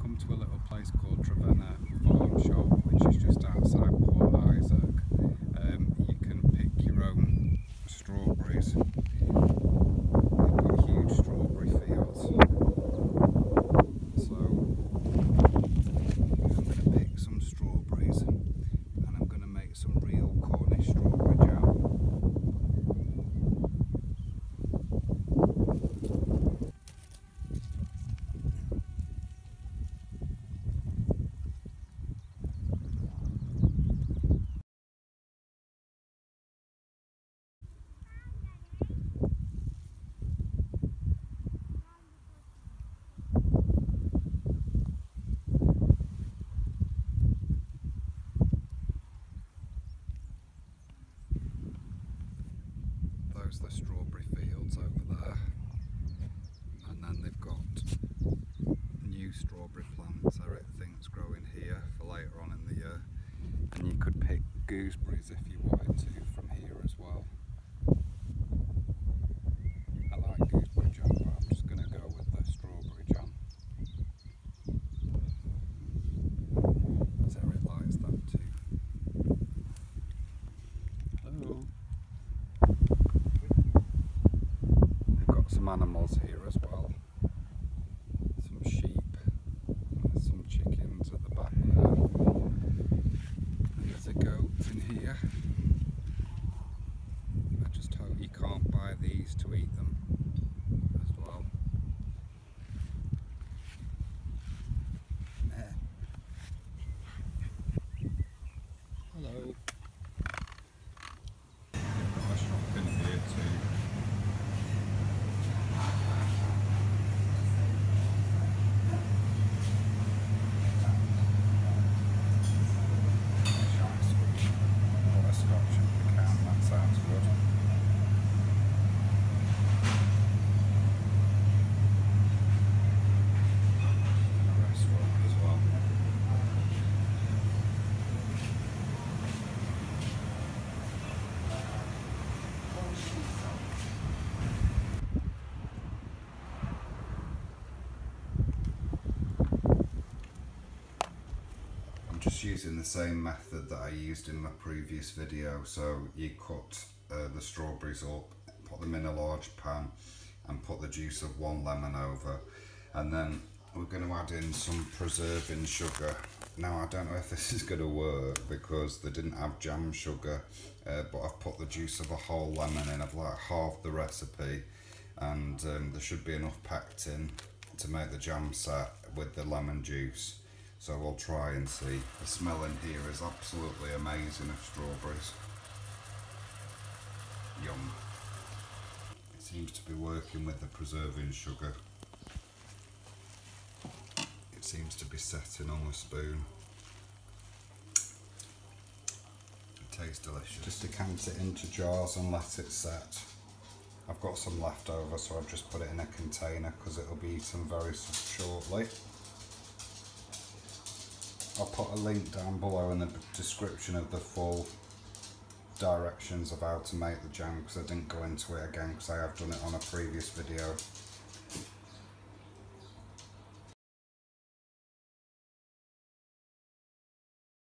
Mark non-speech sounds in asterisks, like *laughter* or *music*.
come to a little place called Trevenna Farm Shop, which is just outside Port Isaac. Um, you can pick your own strawberries. They've got huge strawberry fields. So I'm going to pick some strawberries and I'm going to make some real Cornish strawberry jam. Those are the strawberry fields over there. And then they've got new strawberry plants Eric thinks growing here for later on in the year. And you could pick gooseberries if you wanted to from here as well. I like gooseberry jam, but I'm just going to go with the strawberry jam. As Eric likes that too. Hello. They've got some animals here as well. Some sheep, some chickens at the back there. And there's a goat in here. I just hope you can't buy these to eat them as well. There. Hello. They've got a shop in here too. Got a scotch and pecan, that sounds good. A restaurant as well. I'm just using the same method that I used in my previous video. So you cut uh, the strawberries up, put them in a large pan and put the juice of one lemon over. And then we're going to add in some preserving sugar. Now I don't know if this *laughs* is going to work because they didn't have jam sugar, uh, but I've put the juice of a whole lemon in. I've like halved the recipe and um, there should be enough pectin to make the jam set with the lemon juice. So we'll try and see. The smell in here is absolutely amazing of strawberries. Yum. It seems to be working with the preserving sugar. It seems to be setting on a spoon. It tastes delicious. Just decant it into jars and let it set. I've got some left over so I've just put it in a container because it'll be eaten very shortly. I'll put a link down below in the description of the full directions of how to make the jam because I didn't go into it again because I have done it on a previous video.